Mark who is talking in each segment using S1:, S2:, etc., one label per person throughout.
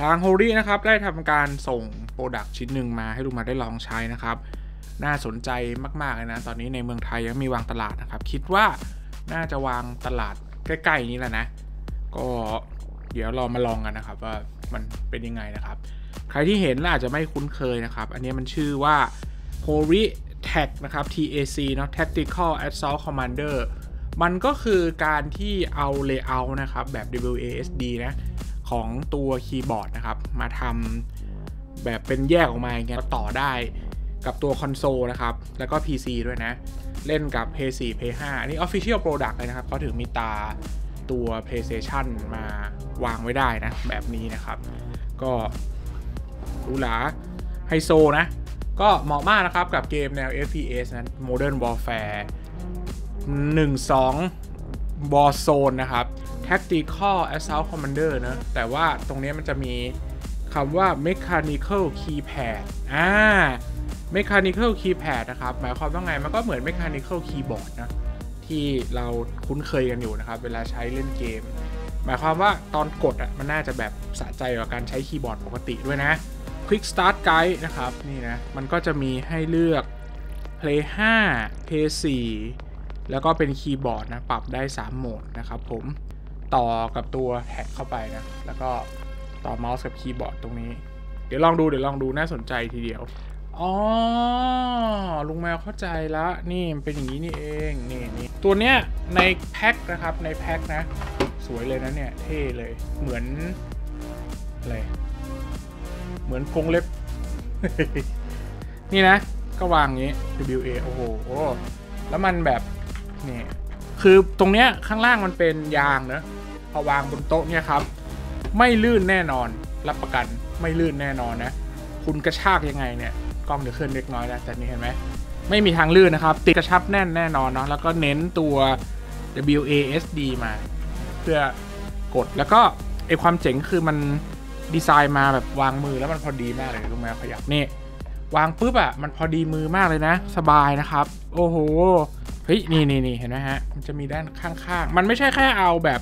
S1: ทางโฮลี่นะครับได้ทำการส่งโปรดักชิ้นหนึ่งมาให้ลุงมาได้ลองใช้นะครับ น่าสนใจมากๆเลยนะ ตอนนี้ในเมืองไทยยังมีวางตลาดนะครับ คิดว่าน่าจะวางตลาดใกล้ๆนี้แหละนะ ก็เดี๋ยวเรามาลองกันนะครับว่ามันเป็นยังไงนะครับ ใครที่เห็นอาจจะไม่คุ้นเคยนะครับ อันนี้มันชื่อว่า h o r i TAC นะครับ TAC เนาะ Tactical Assault Commander มันก็คือการที่เอา layout นะครับแบบ WASD นะ ของตัวคีย์บอร์ดนะครับ มาทำแบบเป็นแยกออกมาอย่างเงี้ยต่อได้กับตัวคอนโซลนะครับ แล้วก็ PC ด้วยนะ เล่นกับ p 4 p 5อันนี้ Official Product เลยนะครับเขาถึงมีตาตัว PlayStation มาวางไว้ได้นะ แบบนี้นะครับ ก็รูหราไฮโซนะ ก็เหมาะมากนะครับกับเกมแนว FPS นะ Modern Warfare 1 2 Warzone นะครับ Tactical Assault Commander นะแต่ว่าตรงนี้มันจะมีคำว่า Mechanical Keypad อ่า Mechanical Keypad นะครับ หมายความว่าไง มันก็เหมือน Mechanical Keyboard นะ ที่เราคุ้นเคยกันอยู่นะครับ เวลาใช้เล่นเกม หมายความว่าตอนกดอะ มันน่าจะแบบสะใจกว่าการใช้คีย์บอร์ดปกติด้วยนะ Quick Start Guide นะครับ นี่นะ มันก็จะมีให้เลือก Play 5 Play 4 แล้วก็เป็นคีย์บอร์ดนะ ปรับได้ 3 โหมดนะครับผม ต่อกับตัวแท็กเข้าไปนะ แล้วก็ต่อเมาส์กับคีย์บอร์ดตรงนี้ เดี๋ยวลองดูเดี๋ยวลองดูน่าสนใจทีเดียว อ๋อ ลุงแมวเข้าใจละนี่มันเป็นอย่างนี้นี่เองนี่นี่ตัวเนี้ยในแพ็คนะครับในแพ็คนะ สวยเลยนะเนี่ย เท่เลยเหมือนอะไรเหมือนกรงเล็บ นี่นะ ก็วางงี้ WA โอ้โห แล้วมันแบบ นี่ คือตรงเนี้ยข้างล่างมันเป็นยางเนอะพอวางบนโต๊ะเนี่ยครับ ไม่ลื่นแน่นอน รับประกันไม่ลื่นแน่นอนนะ คุณกระชากยังไงเนี่ยกล้องเดี๋ยวเคลื่อนเล็กน้อยนะแต่นี่เห็นไหมไม่มีทางลื่นนะครับ ติดกระชับแน่นแน่นอนเนาะแล้วก็เน้นตัว WASD มา เพื่อกดแล้วก็ไอความเจ๋งคือมันดีไซน์มาแบบวางมือแล้วมันพอดีมากเลยรู้ไหมขยับนี่วางปุ๊บอะ่ะมันพอดีมือมากเลยนะ สบายนะครับ โอ้โห เฮ้ย นี่นี่นี่เห็นไหมฮะ มันจะมีด้านข้างๆ มันไม่ใช่แค่เอาแบบ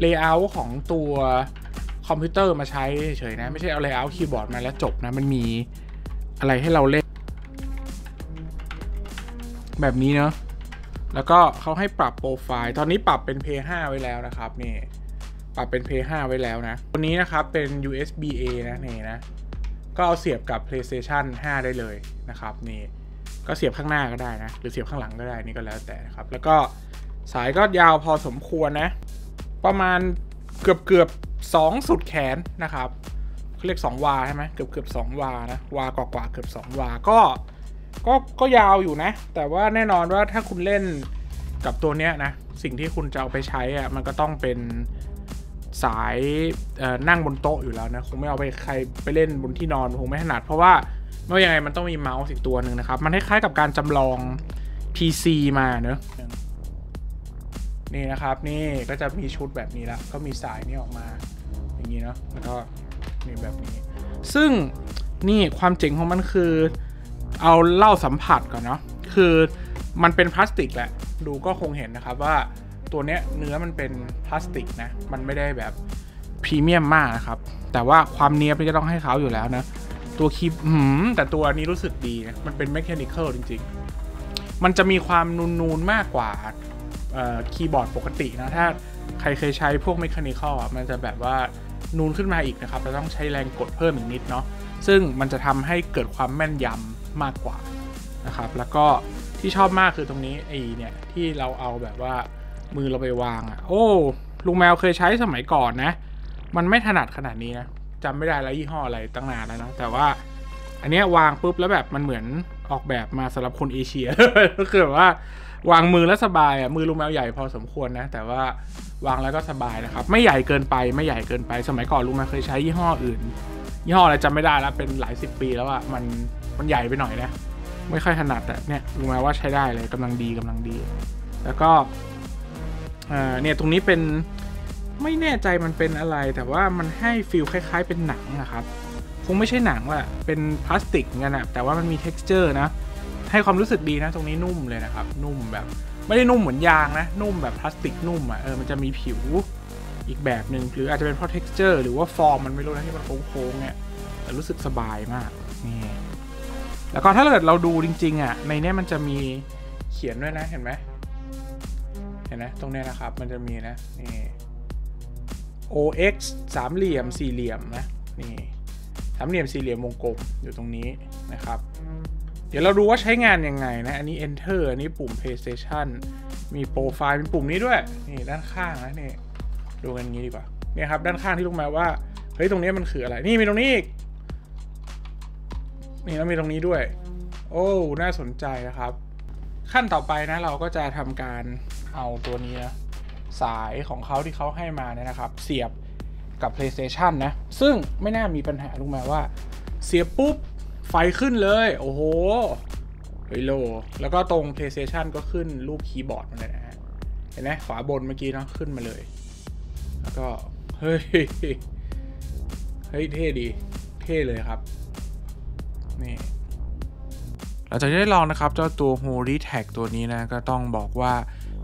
S1: layout ของตัวคอมพิวเตอร์มาใช้เฉยๆนะ ไม่ใช่เอา layout คีย์บอร์ดมาแล้วจบนะ มันมีอะไรให้เราเล่น แบบนี้เนาะแล้วก็เขาให้ปรับโปรไฟล์ ตอนนี้ปรับเป็น p 5ไว้แล้วนะครับนี่ปรับเป็น p 5ไว้แล้วนะตัวนี้นะครับเป็น USB A นะนี่นะ ก็เอาเสียบกับ PlayStation 5 ได้เลยนะครับนี่ ก็เสียบข้างหน้าก็ได้นะ หรือเสียบข้างหลังก็ได้นี่ก็แล้วแต่นะครับ แล้วก็สายก็ยาวพอสมควรนะ ประมาณเกือบเกือบสองสุดแขนนะครับเขาเรียก 2 วาใช่ไหมเกือบเกือบสองวานะวากว่ากว่าเกือบ 2 วาก็ก็ก็ยาวอยู่นะ แต่ว่าแน่นอนว่าถ้าคุณเล่นกับตัวเนี้ยนะ สิ่งที่คุณจะเอาไปใช้อะมันก็ต้องเป็นสายนั่งบนโต๊ะอยู่แล้วนะ คงไม่เอาไปใครไปเล่นบนที่นอนคงไม่ถนัด เพราะว่า ไม่ว่ายังไงมันต้องมีเมาส์อีกตัวหนึ่งนะครับ มันคล้ายๆกับการจำลอง PC มาเนอะนี่นะครับ นี่ก็จะมีชุดแบบนี้ละก็มีสายนี่ออกมา อย่างนี้เนาะแล้วก็มีแบบนี้ ซึ่งนี่ความเจ๋งของมันคือ เอาเล่าสัมผัสก่อนเนาะคือมันเป็นพลาสติกแหละ ดูก็คงเห็นนะครับว่าตัวเนี้ยเนื้อมันเป็นพลาสติกนะ มันไม่ได้แบบพรีเมียมมากนะครับ แต่ว่าความเนียบนี่ก็ต้องให้เขาอยู่แล้วนะ ตัวคีย์หืมแต่ตัวนี้รู้สึกดีนะมันเป็นแมชชีนิคอลจริงๆ มันจะมีความนูนๆมากกว่าคีย์บอร์ดปกตินะ ถ้าใครเคยใช้พวกแมชชีนิคอลมันจะแบบว่านูนขึ้นมาอีกนะครับ เราต้องใช้แรงกดเพิ่มอีกนิดเนาะซึ่งมันจะทำให้เกิดความแม่นยำมากกว่านะครับ แล้วก็ที่ชอบมากคือตรงนี้ไอ้เนี่ยที่เราเอาแบบว่ามือเราไปวางอะ่ะ โอ้ลุงแมวเคยใช้สมัยก่อนนะ มันไม่ถนัดขนาดนี้นะ จำไม่ได้แล้วยี่ห้ออะไรตั้งนานแล้วนะแต่ว่า อันนี้วางปุ๊บแล้วแบบมันเหมือนออกแบบมาสำหรับคนเอเชียก็คือแบบว่าวางมือแล้วสบายอะมือลุงแมวใหญ่พอสมควรนะ แต่ว่าวางแล้วก็สบายนะครับ ไม่ใหญ่เกินไปไม่ใหญ่เกินไปสมัยก่อนลุงแมวเคยใช้ยี่ห้ออื่น ยี่ห้ออะไรจำไม่ได้แล้วเป็นหลายสิบปีแล้วอะมันมันใหญ่ไปหน่อยนะไม่ค่อยถนัดอะเนี่ยลุงแมวว่าใช้ได้เลยกำลังดีกำลังดี แล้วก็เนี่ยตรงนี้เป็น ไม่แน่ใจมันเป็นอะไร แต่ว่ามันให้ฟิลคล้ายๆ เป็นหนังนะครับ คงไม่ใช่หนังแหละเป็นพลาสติกกันนะแต่ว่ามันมี t e x t อร์นะ ให้ความรู้สึกดีนะ ตรงนี้นุ่มเลยนะครับ นุ่มแบบไม่ได้นุ่มเหมือนยางนะ นุ่มแบบพลาสติกนุ่มอะ่ะเออมันจะมีผิวอีกแบบหนึ่งหรืออาจจะเป็นเพราะ texture หรือว่าฟอร์มมันไม่รู้นะที่มันโค้งๆเนี่ยแต่รู้สึกสบายมากนี่แล้วก็ถ้าเกิดเราดูจริง ๆอะในนี้มันจะมีเขียนด้วยนะเห็นไหมเห็นไหมตรงนี้นะครับมันจะมีนะนี่ OX สามเหลี่ยมสี่เหลี่ยมนะนี่สามเหลี่ยมสี่เหลี่ยมวงกลมอยู่ตรงนี้นะครับ เดี๋ยวเราดูว่าใช้งานยังไงนะ อันนี้ enter อันนี้ปุ่ม PlayStation มีโปรไฟล์เป็นปุ่มนี้ด้วย นี่ด้านข้างนะนี่ดูกันงี้ดีกว่าเนี่ยครับด้านข้างที่ลงมาว่าเฮ้ยตรงนี้มันคืออะไร นี่มีตรงนี้อีกนี่แล้วมีตรงนี้ด้วย โอ้น่าสนใจนะครับ ขั้นต่อไปนะเราก็จะทำการเอาตัวนี้นะ สายของเขาที่เขาให้มาเนี่ยนะครับ เสียบกับ PlayStation นะ ซึ่งไม่น่ามีปัญหาลุงแม้ว่า เสียบปุ๊บ ไฟขึ้นเลย โอ้โหเฮยโล แล้วก็ตรง PlayStation ก็ขึ้นรูปคีย์บอร์ดมาเลยนะฮะเห็นไหมขวาบนเมื่อกี้เนาะขึ้นมาเลย แล้วก็ เฮ้ย เฮ้ย เท่ดี เท่เลยครับ นี่หลังจากที่ได้ลองนะครับ เจ้าตัว Holy Tag ตัวนี้นะ ก็ต้องบอกว่า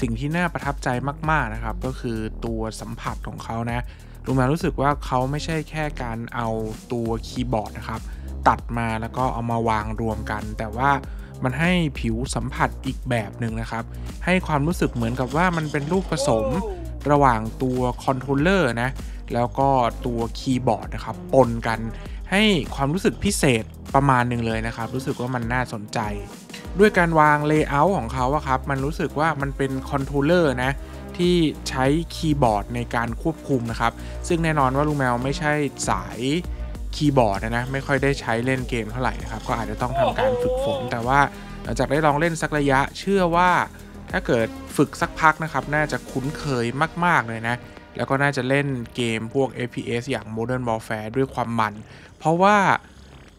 S1: สิ่งที่น่าประทับใจมากๆนะครับ ก็คือตัวสัมผัสของเขานะลุงแมวรู้สึกว่าเขาไม่ใช่แค่การเอาตัวคีย์บอร์ดนะครับ ตัดมาแล้วก็เอามาวางรวมกัน แต่ว่ามันให้ผิวสัมผัสอีกแบบหนึ่งนะครับ ให้ความรู้สึกเหมือนกับว่ามันเป็นลูกผสมระหว่างตัว controller นะแล้วก็ตัวคีย์บอร์ดนะครับปนกัน ให้ความรู้สึกพิเศษประมาณหนึ่งเลยนะครับ รู้สึกว่ามันน่าสนใจ ด้วยการวาง layout ของเขาอะครับ มันรู้สึกว่ามันเป็น controller นะที่ใช้คีย์บอร์ดในการควบคุมนะครับ ซึ่งแน่นอนว่าลุงแมวไม่ใช่สายคีย์บอร์ดนะนะไม่ค่อยได้ใช้เล่นเกมเท่าไหร่นะครับ ก็อาจจะต้องทำการฝึกฝน แต่ว่าหลังจากได้ลองเล่นสักระยะเชื่อว่า ถ้าเกิดฝึกสักพักนะครับ น่าจะคุ้นเคยมาก ๆ เลยนะ แล้วก็น่าจะเล่นเกมพวก FPS อย่าง Modern Warfare ด้วยความมัน เพราะว่า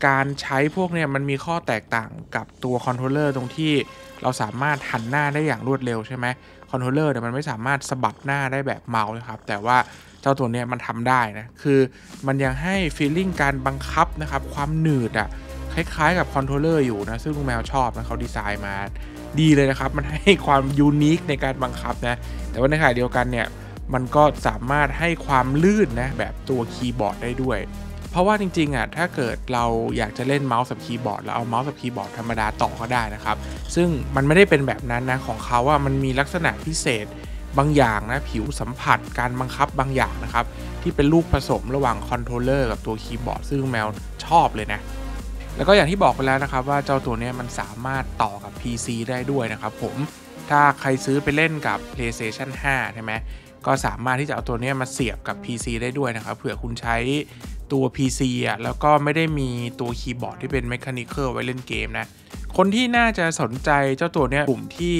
S1: การใช้พวกเนี่ยมันมีข้อแตกต่างกับตัว controller ตรงที่เราสามารถหันหน้าได้อย่างรวดเร็วใช่ไหม controller เนี่ยมันไม่สามารถสะบัดหน้าได้แบบเมาส์นะครับ แต่ว่าเจ้าตัวเนี้ยมันทำได้นะ คือมันยังให้ feeling การบังคับนะครับ ความหนืดอะคล้ายๆกับ controller อยู่นะ ซึ่งลุงแมวชอบนะเขาดีไซน์มา ดีเลยนะครับ มันให้ความ unique ในการบังคับนะ แต่ว่าในขณะเดียวกันเนี่ย มันก็สามารถให้ความลื่นนะ แบบตัวคีย์บอร์ดได้ด้วย เพราะว่าจริงๆอะ ถ้าเกิดเราอยากจะเล่นเมาส์กับคีย์บอร์ดแล้วเอาเมาส์กับคีย์บอร์ดธรรมดาต่อก็ได้นะครับ ซึ่งมันไม่ได้เป็นแบบนั้นนะ ของเขาอะมันมีลักษณะพิเศษบางอย่างนะ ผิวสัมผัสการบังคับบางอย่างนะครับ ที่เป็นลูกผสมระหว่าง controller กับตัวคีย์บอร์ดซึ่งแมวชอบเลยนะ แล้วก็อย่างที่บอกไปแล้วนะครับว่าเจ้าตัวนี้มันสามารถต่อกับ PC ได้ด้วยนะครับผมถ้าใครซื้อไปเล่นกับ PlayStation 5 ใช่ไหมก็สามารถที่จะเอาตัวนี้มาเสียบกับ PC ได้ด้วยนะครับเผื่อคุณใช้ตัว PC อะแล้วก็ไม่ได้มีตัวคีย์บอร์ดที่เป็น Mechanical ไว้เล่นเกมนะ คนที่น่าจะสนใจเจ้าตัวนี้กลุ่มที่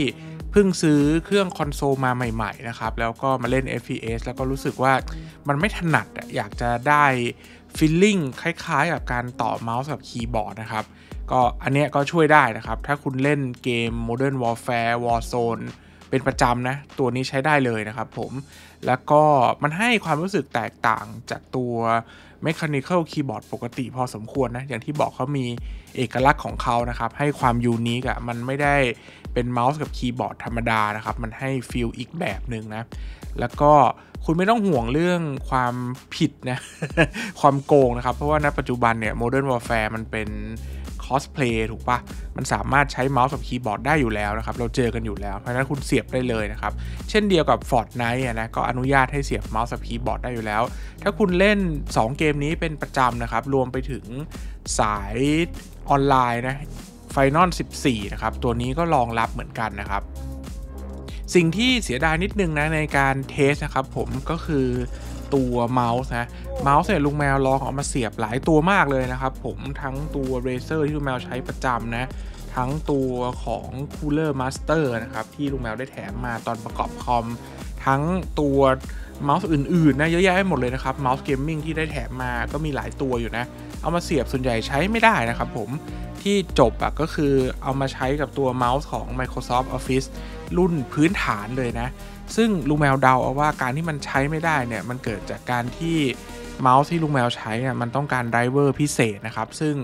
S1: เพิ่งซื้อเครื่องคอนโซลมาใหม่ ๆ นะครับ แล้วก็มาเล่น FPS แล้วก็รู้สึกว่ามันไม่ถนัดอยากจะได้ feeling คล้ายๆ กับการต่อเมาส์กับคีย์บอร์ดนะครับ ก็อันเนี้ยก็ช่วยได้นะครับ ถ้าคุณเล่นเกม Modern Warfare Warzone เป็นประจำนะ ตัวนี้ใช้ได้เลยนะครับผม แล้วก็มันให้ความรู้สึกแตกต่างจากตัว Mechanical Keyboard ปกติพอสมควรนะ อย่างที่บอกเขามีเอกลักษณ์ของเขานะครับ ให้ความยูนิคอะมันไม่ได้เป็นเมาส์กับคีย์บอร์ดธรรมดานะครับ มันให้ฟีลอีกแบบหนึ่งนะ แล้วก็คุณไม่ต้องห่วงเรื่องความผิดนะ ความโกงนะครับ เพราะว่าณปัจจุบันเนี่ย Modern Warfare มันเป็น cross-play ถูกปะมันสามารถใช้เมาส์กับคีย์บอร์ดได้อยู่แล้วนะครับ เราเจอกันอยู่แล้ว เพราะฉะนั้นคุณเสียบได้เลยนะครับ เช่นเดียวกับ Fortnite นะก็อนุญาตให้เสียบเมาส์กับคีย์บอร์ดได้อยู่แล้ว ถ้าคุณเล่น 2 เกมนี้เป็นประจำนะครับ รวมไปถึงสายออนไลน์นะ Final 14 นะครับ ตัวนี้ก็รองรับเหมือนกันนะครับ สิ่งที่เสียดายนิดนึงนะในการ test นะครับผมก็คือ ตัวเมาส์นะเมาส์เนี่ยลุงแมวลองเอามาเสียบหลายตัวมากเลยนะครับผมทั้งตัว Razer ที่ลุงแมวใช้ประจำนะทั้งตัวของ Cooler Master นะครับที่ลุงแมวได้แถมมาตอนประกอบคอม ทั้งตัวเมาส์อื่นๆนะเยอะแยะไปหมดเลยนะครับเมาส์เกมมิ่งที่ได้แถมมาก็มีหลายตัวอยู่นะ เอามาเสียบส่วนใหญ่ใช้ไม่ได้นะครับผมที่จบอะก็คือเอามาใช้กับตัวเมาส์ของ Microsoft Office รุ่นพื้นฐานเลยนะ ซึ่งลุงแมวเดาเอาว่าการที่มันใช้ไม่ได้เนี่ยมันเกิดจากการที่เมาส์ที่ลุงแมวใช้เนี่ยมันต้องการ driver พิเศษนะครับ ซึ่ง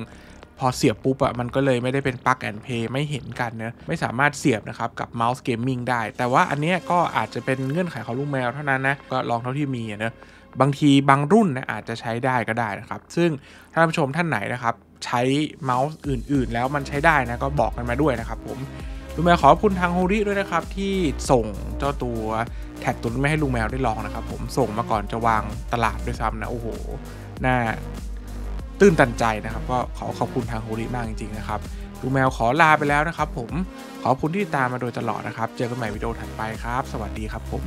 S1: พอเสียบปุ๊บอะมันก็เลยไม่ได้เป็น plug and play ไม่เห็นกันเนะไม่สามารถเสียบนะครับกับเมาส์ gaming ได้ แต่ว่าอันเนี้ยก็อาจจะเป็นเงื่อนไขของลุงแมวเท่านั้นนะก็ลองเท่าที่มีอะเนะ บางทีบางรุ่นนะอาจจะใช้ได้ก็ได้นะครับ ซึ่งท่านผู้ชมท่านไหนนะครับ ใช้เมาส์อื่น ๆ แล้วมันใช้ได้นะก็บอกกันมาด้วยนะครับผมลุงแมวขอบคุณทางโฮริด้วยนะครับ ที่ส่งเจ้าตัวแท็กตัวนี้ไม่ให้ลุงแมวได้ลองนะครับ ผมส่งมาก่อนจะวางตลาดด้วยซ้ำนะโอ้โหน่าตื้นตันใจนะครับ ก็ขอขอบคุณทางโฮริมากจริงๆนะครับลุงแมวขอลาไปแล้วนะครับ ผมขอบคุณที่ตามมาโดยตลอดนะครับ เจอกันใหม่วิดีโอถัดไปครับ สวัสดีครับผม